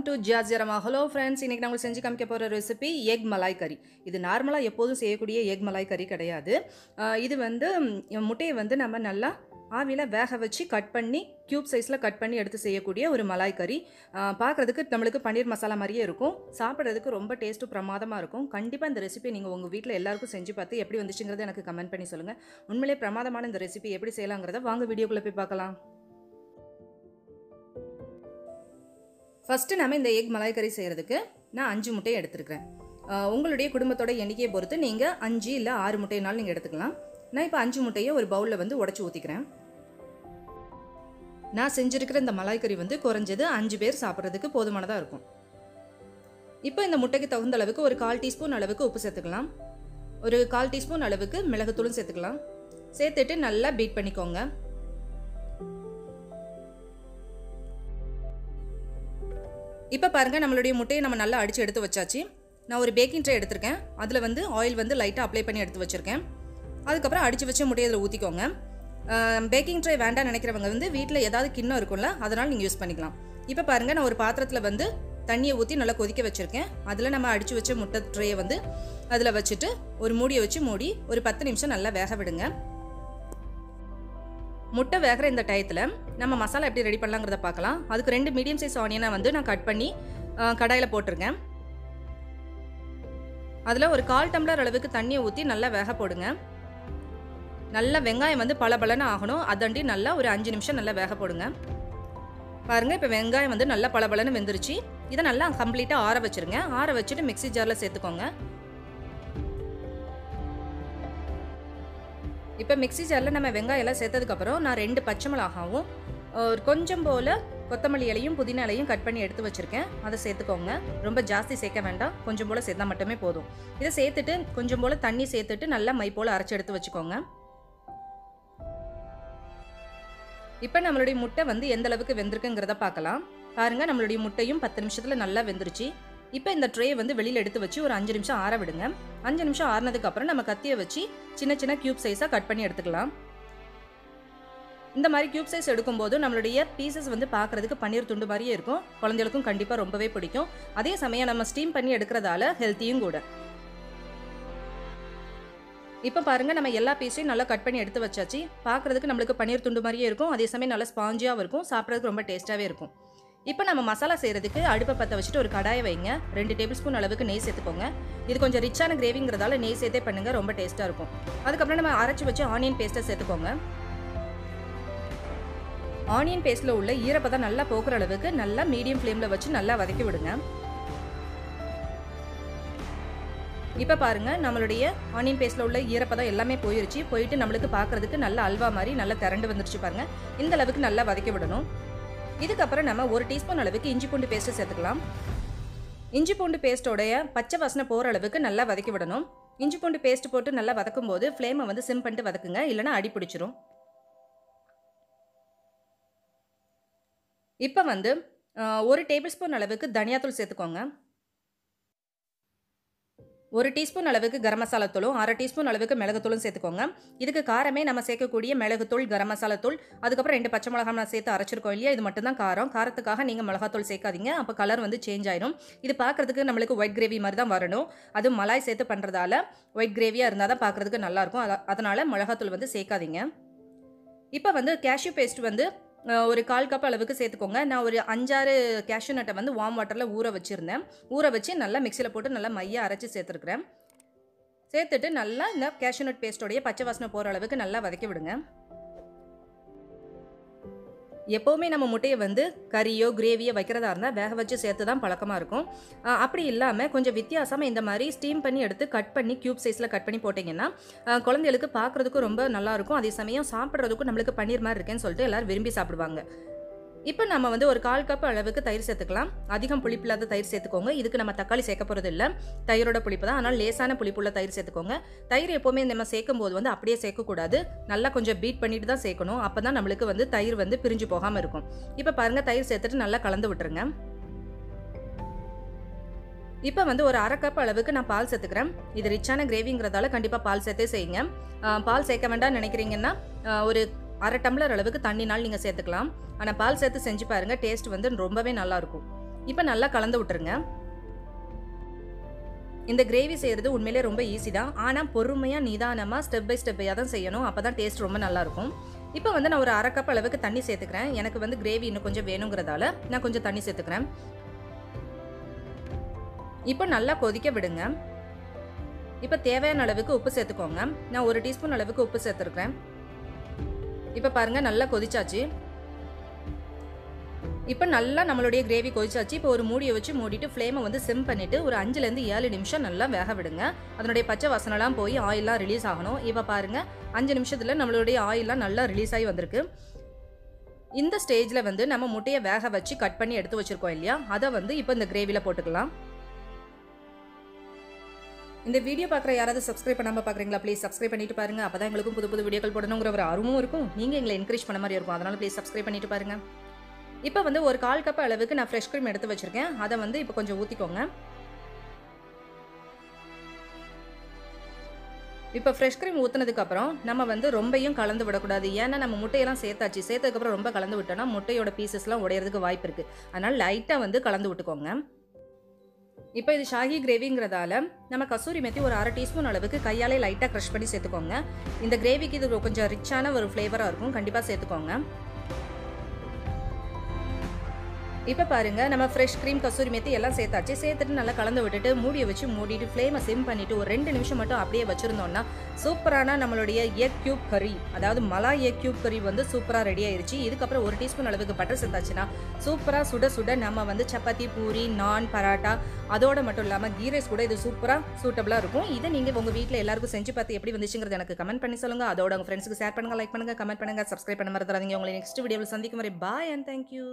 Welcome to ஜியாஜியரமா hello friends இன்றைக்கி நாங்கள் செஞ்சு காமிக்க போகிற ரெசிபி எக் மலாய் கறி இது நார்மலாக எப்போதும் செய்யக்கூடிய எக் மலாய் கறி கிடையாது. இது வந்து முட்டையை வந்து நம்ம நல்லா ஆவியில் வேக வச்சு கட் பண்ணி க்யூப் சைஸில் கட் பண்ணி எடுத்து செய்யக்கூடிய ஒரு மலாய் கறி பார்க்குறதுக்கு பார்க்கறதுக்கு நம்மளுக்கு பன்னீர் மசாலா மாதிரியே இருக்கும். சாப்பிட்றதுக்கு ரொம்ப டேஸ்ட்டு பிரமாதமாக இருக்கும். கண்டிப்பாக இந்த ரெசிபி நீங்கள் உங்கள் வீட்டில் எல்லாருக்கும் செஞ்சு பார்த்து எப்படி வந்துச்சுங்கிறத எனக்கு கமெண்ட் பண்ணி சொல்லுங்கள் உண்மையிலே பிரமாதமான இந்த ரெசிபி எப்படி செய்யலாங்கிறத வாங்க வீடியோக்குள்ளே போய் பார்க்கலாம். ஃபஸ்ட்டு நம்ம இந்த எக் மலாய் கறி செய்கிறதுக்கு நான் அஞ்சு முட்டையை எடுத்துருக்கிறேன். உங்களுடைய குடும்பத்தோட எண்ணிக்கையை பொறுத்து நீங்கள் அஞ்சு இல்லை ஆறு முட்டையினாலும் நீங்கள் எடுத்துக்கலாம். நான் இப்போ அஞ்சு முட்டையை ஒரு பவுலில் வந்து உடச்சி ஊற்றிக்கிறேன் நான் செஞ்சுருக்கிற இந்த மலாய் கறி வந்து குறைஞ்சது அஞ்சு பேர் சாப்பிட்றதுக்கு போதுமானதாக இருக்கும். இப்போ இந்த முட்டைக்கு தகுந்த அளவுக்கு ஒரு கால் டீஸ்பூன் அளவுக்கு உப்பு சேர்த்துக்கலாம். ஒரு கால் டீஸ்பூன் அளவுக்கு மிளகுத்தூளும் சேர்த்துக்கலாம். சேர்த்துட்டு நல்லா பீட் பண்ணிக்கோங்க. இப்போ பாருங்கள் நம்மளுடைய முட்டையை நம்ம நல்லா அடித்து எடுத்து வச்சாச்சு. நான் ஒரு பேக்கிங் ட்ரே எடுத்திருக்கேன். அதில் வந்து ஆயில் வந்து லைட்டாக அப்ளை பண்ணி எடுத்து வச்சுருக்கேன். அதுக்கப்புறம் அடித்து வச்ச முட்டையை அதில் ஊற்றிக்கோங்க பேக்கிங் ட்ரே வேண்டாம் நினைக்கிறவங்க வந்து வீட்டில் ஏதாவது கிண்ணம் இருக்கும்ல அதனால் நீங்கள் யூஸ் பண்ணிக்கலாம். இப்போ பாருங்கள் நான் ஒரு பாத்திரத்தில் வந்து தண்ணியை ஊற்றி நல்லா கொதிக்க வச்சுருக்கேன். அதில் நம்ம அடித்து வச்ச முட்டை ட்ரேயை வந்து அதில் வச்சுட்டு ஒரு மூடியை வச்சு மூடி ஒரு பத்து நிமிஷம் நல்லா வேக விடுங்க. முட்டை வேகிற இந்த டயத்தில் நம்ம மசாலா எப்படி ரெடி பண்ணலாங்கிறத பார்க்கலாம். அதுக்கு ரெண்டு மீடியம் சைஸ் ஆனியனை வந்து நான் கட் பண்ணி கடாயில் போட்டிருக்கேன். அதில் ஒரு கால் டம்ளர் அளவுக்கு தண்ணியை ஊற்றி நல்லா வேக போடுங்க. நல்லா வெங்காயம் வந்து பளபளன்னு ஆகணும். அதண்டி நல்லா ஒரு அஞ்சு நிமிஷம் நல்லா வேக போடுங்க. பாருங்கள் இப்போ வெங்காயம் வந்து நல்லா பளபளன்னு வெந்துருச்சு. இதை நல்லா கம்ப்ளீட்டாக ஆற வச்சுருங்க. ஆற வச்சுட்டு மிக்ஸி ஜாரில் சேர்த்துக்கோங்க. இப்போ மிக்ஸி ஜாரில் நம்ம வெங்காயம் எல்லாம் சேர்த்ததுக்கப்புறம் நான் ரெண்டு பச்சை மிளகாவும் ஒரு கொஞ்சம் போல் கொத்தமல்லி இலையும் புதினா இலையும் கட் பண்ணி எடுத்து வச்சுருக்கேன். அதை சேர்த்துக்கோங்க. ரொம்ப ஜாஸ்தி சேர்க்க வேண்டாம். கொஞ்சம் போல் சேர்த்தா மட்டுமே போதும். இதை சேர்த்துட்டு கொஞ்சம் போல் தண்ணி சேர்த்துட்டு நல்லா மை போல் அரைச்சி எடுத்து வச்சுக்கோங்க. இப்போ நம்மளுடைய முட்டை வந்து எந்த அளவுக்கு வெந்திருக்குங்கிறத பார்க்கலாம். பாருங்கள் நம்மளுடைய முட்டையும் பத்து நிமிஷத்தில் நல்லா வெந்துருச்சு. இப்போ இந்த ட்ரே வந்து வெளியில் எடுத்து வச்சு ஒரு அஞ்சு நிமிஷம் ஆற விடுங்க. அஞ்சு நிமிஷம் ஆறினதுக்கப்புறம் நம்ம கத்தியை வச்சு சின்ன சின்ன க்யூப் சைஸாக கட் பண்ணி எடுத்துக்கலாம். இந்த மாதிரி க்யூப் சைஸ் எடுக்கும்போது நம்மளுடைய பீசஸ் வந்து பார்க்குறதுக்கு பன்னீர் துண்டு மாதிரியே இருக்கும். குழந்தைகளுக்கும் கண்டிப்பாக ரொம்பவே பிடிக்கும். அதே சமயம் நம்ம ஸ்டீம் பண்ணி எடுக்கிறதால ஹெல்த்தியும் கூட. இப்போ பாருங்கள் நம்ம எல்லா பீஸையும் நல்லா கட் பண்ணி எடுத்து வச்சாச்சு. பார்க்குறதுக்கு நம்மளுக்கு பன்னீர் துண்டு மாதிரியே இருக்கும். அதே சமயம் நல்லா ஸ்பாஞ்சியாகவும் இருக்கும். சாப்பிட்றதுக்கு ரொம்ப டேஸ்ட்டாகவே இருக்கும். இப்போ நம்ம மசாலா செய்கிறதுக்கு அடுப்பை பற்ற வச்சுட்டு ஒரு கடாயை வைங்க. ரெண்டு டேபிள் ஸ்பூன் அளவுக்கு நெய் சேர்த்துக்கோங்க. இது கொஞ்சம் ரிச்சான கிரேவிங்கிறதால நெய் சேர்த்தே பண்ணுங்கள் ரொம்ப டேஸ்ட்டாக இருக்கும். அதுக்கப்புறம் நம்ம அரைச்சி வச்சு ஆனியன் பேஸ்ட்டை சேர்த்துக்கோங்க. ஆனியன் பேஸ்ட்டில் உள்ள ஈரப்பதம் நல்லா போக்குற அளவுக்கு நல்லா மீடியம் ஃப்ளேமில் வச்சு நல்லா வதக்கி விடுங்க. இப்போ பாருங்கள் நம்மளுடைய ஆனியன் பேஸ்ட்டில் உள்ள ஈரப்பதம் எல்லாமே போயிருச்சு. போயிட்டு நம்மளுக்கு பார்க்கறதுக்கு நல்ல அல்வா மாதிரி நல்லா திரண்டு வந்துருச்சு பாருங்கள் இந்த அளவுக்கு நல்லா வதக்கி விடணும். இதுக்கப்புறம் நம்ம ஒரு டீஸ்பூன் அளவுக்கு இஞ்சி பூண்டு பேஸ்ட்டு சேர்த்துக்கலாம். இஞ்சி பூண்டு பேஸ்ட்டோடைய பச்சை வாசனை போகிற அளவுக்கு நல்லா வதக்கி விடணும். இஞ்சி பூண்டு பேஸ்ட் போட்டு நல்லா வதக்கும் போது ஃப்ளேமை வந்து சிம் பண்ணிட்டு வதக்குங்க. இல்லைனா அடி பிடிச்சிரும். இப்போ வந்து ஒரு டேபிள் ஸ்பூன் அளவுக்கு தனியாத்தூள் சேர்த்துக்கோங்க. ஒரு டீஸ்பூன் அளவுக்கு கரம் மசாலா தூளும் அரை டீஸ்பூன் அளவுக்கு மிளகுத்தூளும் சேர்த்துக்கோங்க. இதுக்கு காரமே நம்ம சேர்க்கக்கூடிய மிளகுத்தூள் கரம் மசாலா தூள் அதுக்கப்புறம் ரெண்டு பச்சை மிளகாய் நான் சேர்த்து அரைச்சிருக்கோம் இல்லையா இது மட்டும் தான் காரம். காரத்துக்காக நீங்கள் மிளகாத்தூள் சேர்க்காதீங்க அப்போ கலர் வந்து சேஞ்ச் ஆயிடும் இது பார்க்குறதுக்கு நம்மளுக்கு ஒயிட் கிரேவி மாதிரி தான் வரணும். அதுவும் மலாய் சேர்த்து பண்ணுறதால ஒயிட் கிரேவியாக இருந்தால் தான் பார்க்குறதுக்கு நல்லாயிருக்கும் அதனால் மிளகாத்தூள் வந்து சேர்க்காதீங்க. இப்போ வந்து கேஷ்யூ பேஸ்ட் வந்து ஒரு கால் கப் அளவுக்கு சேர்த்துக்கோங்க. நான் ஒரு அஞ்சாறு கேஷ்யூ நட்டை வந்து வார்ம் வாட்டரில் ஊற வச்சுருந்தேன். ஊற வச்சு நல்லா மிக்சியில் போட்டு நல்லா மையாக அரைச்சி சேர்த்துருக்குறேன். சேர்த்துட்டு நல்லா இந்த கேஷ்யூ நட் பேஸ்ட்டோடைய பச்சை வாசனை போகிற அளவுக்கு நல்லா வதக்கி விடுங்க. எப்போவுமே நம்ம முட்டையை வந்து கறியோ கிரேவியோ வைக்கிறதா இருந்தால் வேக வச்சு சேர்த்து தான் பழக்கமாக இருக்கும் அப்படி இல்லாமல் கொஞ்சம் வித்தியாசமாக இந்த மாதிரி ஸ்டீம் பண்ணி எடுத்து கட் பண்ணி க்யூப் சைஸில் கட் பண்ணி போட்டிங்கன்னா குழந்தைகளுக்கு பார்க்குறதுக்கும் ரொம்ப நல்லாயிருக்கும் அதே சமயம் சாப்பிட்றதுக்கும் நம்மளுக்கு பன்னீர் மாதிரி இருக்கேன்னு சொல்லிட்டு எல்லோரும் விரும்பி சாப்பிடுவாங்க. இப்போ நம்ம வந்து ஒரு கால் கப் அளவுக்கு தயிர் சேர்த்துக்கலாம். அதிகம் புளிப்பில்லாத தயிர் சேர்த்துக்கோங்க. இதுக்கு நம்ம தக்காளி சேர்க்க போகிறது இல்லை. தயிரோட புளிப்பு தான். ஆனால் லேசான புளிப்புள்ள தயிர் சேர்த்துக்கோங்க. தயிர் எப்போவுமே நம்ம சேர்க்கும் போது வந்து அப்படியே சேர்க்கக்கூடாது நல்லா கொஞ்சம் பீட் பண்ணிட்டு தான் சேர்க்கணும். அப்போ தான் நம்மளுக்கு வந்து தயிர் வந்து பிரிஞ்சு போகாமல் இருக்கும். இப்போ பாருங்கள் தயிர் சேர்த்துட்டு நல்லா கலந்து விட்டுருங்க. இப்போ வந்து ஒரு அரை கப் அளவுக்கு நான் பால் சேர்த்துக்கிறேன். இது ரிச்சான கிரேவிங்கிறதால கண்டிப்பாக பால் சேர்த்தே செய்யுங்க. பால் சேர்க்க வேண்டாம் நினைக்கிறீங்கன்னா ஒரு அரை டம்ளர் அளவுக்கு தண்ணினால் நீங்கள் சேர்த்துக்கலாம். ஆனால் பால் சேர்த்து செஞ்சு பாருங்கள் டேஸ்ட் வந்து ரொம்பவே நல்லாயிருக்கும் இப்போ நல்லா கலந்து விட்டுருங்க. இந்த கிரேவி செய்கிறது உண்மையிலே ரொம்ப ஈஸி தான். ஆனால் பொறுமையாக நிதானமாக ஸ்டெப் பை ஸ்டெப்பையாக தான் செய்யணும். அப்போ தான் டேஸ்ட் ரொம்ப நல்லாயிருக்கும் இப்போ வந்து நான் ஒரு அரை கப் அளவுக்கு தண்ணி சேர்த்துக்கிறேன். எனக்கு வந்து கிரேவி இன்னும் கொஞ்சம் வேணுங்கிறதால நான் கொஞ்சம் தண்ணி சேர்த்துக்கிறேன். இப்போ நல்லா கொதிக்க விடுங்க. இப்போ தேவையான அளவுக்கு உப்பு சேர்த்துக்கோங்க. நான் ஒரு டீஸ்பூன் அளவுக்கு உப்பு சேர்த்துருக்கிறேன். இப்போ பாருங்கள் நல்லா கொதிச்சாச்சு. இப்போ நல்லா நம்மளுடைய கிரேவி கொதிச்சாச்சு. இப்போ ஒரு மூடியை வச்சு மூடிட்டு ஃப்ளேமை வந்து சிம் பண்ணிவிட்டு ஒரு அஞ்சுலேருந்து ஏழு நிமிஷம் நல்லா வேக விடுங்க. அதனுடைய பச்சை வாசனைலாம் போய் ஆயிலாம் ரிலீஸ் ஆகணும். இப்போ பாருங்கள் அஞ்சு நிமிஷத்தில் நம்மளுடைய ஆயிலாம் நல்லா ரிலீஸ் ஆகி வந்திருக்கு. இந்த ஸ்டேஜில் வந்து நம்ம முட்டையை வேக வச்சு கட் பண்ணி எடுத்து வச்சுருக்கோம் இல்லையா? அதை வந்து இப்போ இந்த கிரேவியில் போட்டுக்கலாம். இந்த வீடியோ பார்க்குற யாராவது சப்ஸ்கிரைப் பண்ணாமல் பார்க்குறீங்களா ப்ளீஸ் சப்ஸ்கிரைப் பண்ணிட்டு பாருங்க. அப்போ தான் எங்களுக்கும் புது புது வீடியோக்கள் போடணுங்கிற ஒரு ஆர்வமும் இருக்கும். நீங்கள் எங்களை என்கரேஜ் பண்ண மாதிரி இருக்கும். அதனால் ப்ளீஸ் சப்ஸ்கிரைப் பண்ணிட்டு பாருங்க. இப்போ வந்து ஒரு கால் கப் அளவுக்கு நான் ஃப்ரெஷ் க்ரீம் எடுத்து வச்சிருக்கேன். அதை வந்து இப்போ கொஞ்சம் ஊற்றிக்கோங்க இப்போ ஃப்ரெஷ் க்ரீம் ஊற்றினதுக்கப்புறம் நம்ம வந்து ரொம்பையும் கலந்து விடக்கூடாது. ஏன்னா நம்ம முட்டையெல்லாம் சேர்த்தாச்சு. சேர்த்ததுக்கப்புறம் ரொம்ப கலந்து விட்டோம்னா முட்டையோட பீசஸ்லாம் உடையிறதுக்கு வாய்ப்பு இருக்குது அதனால் லைட்டாக வந்து கலந்து விட்டுக்கோங்க. இப்போ இது ஷாகி கிரேவிங்கிறதால நம்ம கசூரி மெத்தி ஒரு அரை டீஸ்பூன் அளவுக்கு கையாலே லைட்டாக க்ரஷ் பண்ணி சேர்த்துக்கோங்க. இந்த கிரேவிக்கு இது கொஞ்சம் ரிச்சான ஒரு ஃப்ளேவராக இருக்கும். கண்டிப்பாக சேர்த்துக்கோங்க. இப்போ பாருங்க நம்ம ஃப்ரெஷ் க்ரீம் கசூரி மெத்தி எல்லாம் சேர்த்தாச்சு. சேர்த்துட்டு நல்லா கலந்து விட்டுட்டு மூடியை வச்சு மூடிட்டு ஃப்ளேமை சிம் பண்ணிட்டு ஒரு ரெண்டு நிமிஷம் மட்டும் அப்படியே வச்சுருந்தோன்னா சூப்பரான நம்மளுடைய எக் கியூப் கறி அதாவது மலா எக் கியூப் கறி வந்து சூப்பராக ரெடி ஆயிடுச்சு இதுக்கப்புறம் ஒரு டீஸ்பூன் அளவுக்கு பட்டர் சேர்த்தாச்சுன்னா சூப்பராக சுட சுட நம்ம வந்து சப்பாத்தி பூரி நான் பராட்டா அதோட மட்டும் இல்லாமல் கீ ரைஸ் கூட இது சூப்பராக சூட்டபிளாக இருக்கும். இதை நீங்கள் உங்கள் வீட்டில் எல்லாருக்கும் செஞ்சு பார்த்து எப்படி வந்துச்சுங்கிறது எனக்கு கமெண்ட் பண்ணி சொல்லுங்கள் அதோட உங்கள் ஃப்ரெண்ட்ஸுக்கு ஷேர் பண்ணுங்க லைக் பண்ணுங்கள் கமெண்ட் பண்ணுங்கள் சப்ஸ்கிரைப் பண்ண மறந்துடாதீங்க. உங்களை நெக்ஸ்ட் வீடியோவில் சந்திக்கும் வரை பாய் அண்ட் தேங்க்யூ